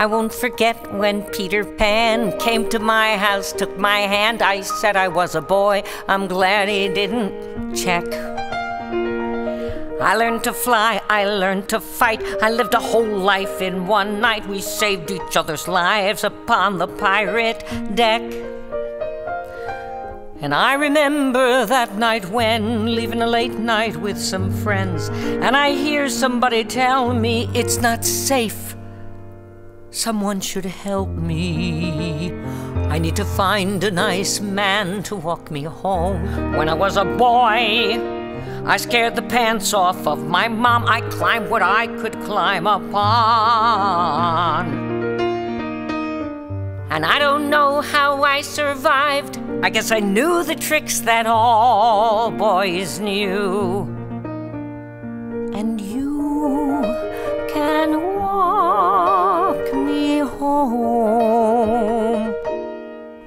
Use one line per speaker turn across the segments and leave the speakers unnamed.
I won't forget when Peter Pan came to my house, took my hand. I said I was a boy. I'm glad he didn't check. I learned to fly, I learned to fight. I lived a whole life in one night. We saved each other's lives upon the pirate deck. And I remember that night when leaving a late night with some friends, and I hear somebody tell me it's not safe Someone should help me. I need to find a nice man to walk me home. When I was a boy, I scared the pants off of my mom. I climbed what I could climb upon. And I don't know how I survived. I guess I knew the tricks that all boys knew. And you can walk me home.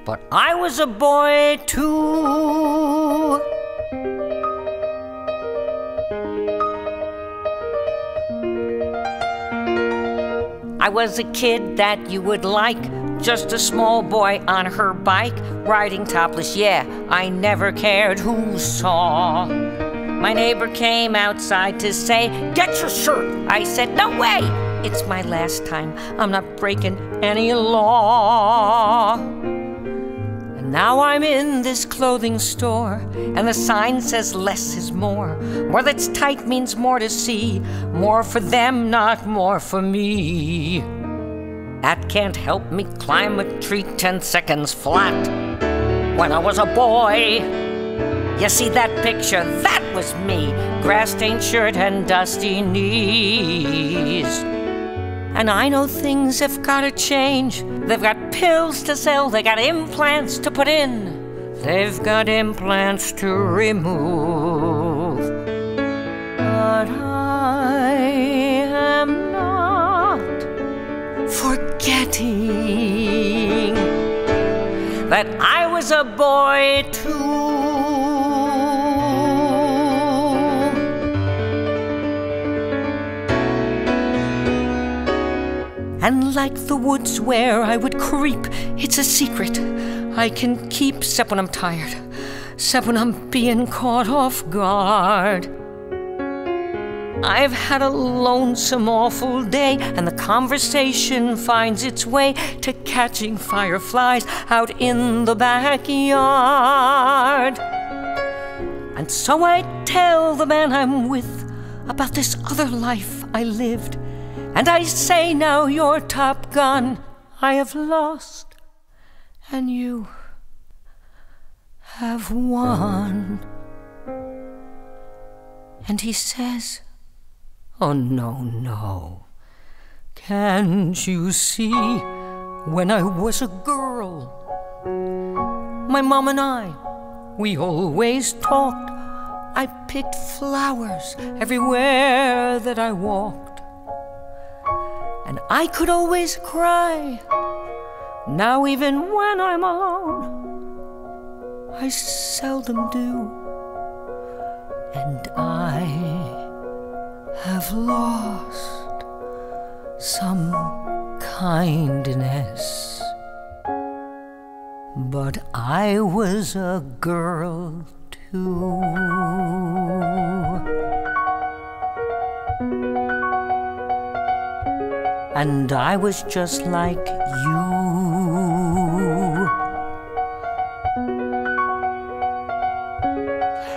But I was a boy too. I was a kid that you would like, just a small boy on her bike, riding topless. Yeah, I never cared who saw. My neighbor came outside to say, Get your shirt. I said, No way. It's my last time. I'm not breaking any law. And now I'm in this clothing store, and the sign says less is more. More that's tight means more to see. More for them, not more for me. That can't help me climb a tree 10 seconds flat. When I was a boy, you see that picture? That was me. Grass stained shirt and dusty knees. And I know things have gotta change. They've got pills to sell, they got implants to put in, they've got implants to remove. But that I was a boy too. And like the woods where I would creep, it's a secret I can keep, except when I'm tired, except when I'm being caught off guard. I've had a lonesome, awful day, and the conversation finds its way to catching fireflies out in the backyard. And so I tell the man I'm with about this other life I lived and I say now, your Top Gun, I have lost, and you have won. And he says, Oh, no, no. Can't you see when I was a girl? My mom and I, we always talked. I picked flowers everywhere that I walked and I could always cry. Now, even when I'm alone, I seldom do, and I have lost some kindness. But I was a girl too. and I was just like you.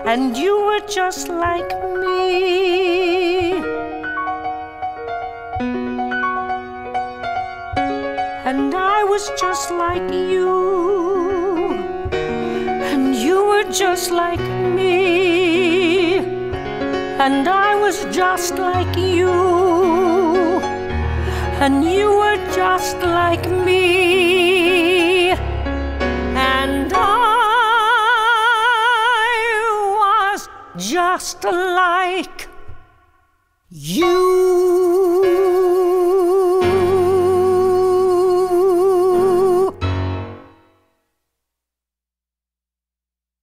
And you were just like me. And I was just like you. And you were just like me. And I was just like you and you were just like me, and I was just like you.